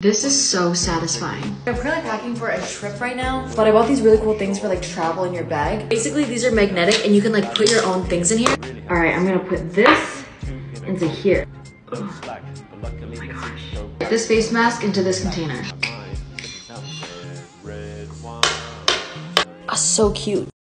This is so satisfying. I'm currently packing for a trip right now, but I bought these really cool things for like travel in your bag. Basically, these are magnetic and you can like put your own things in here. All right, I'm gonna put this into here. Oh my gosh. This face mask into this container. Oh, so cute.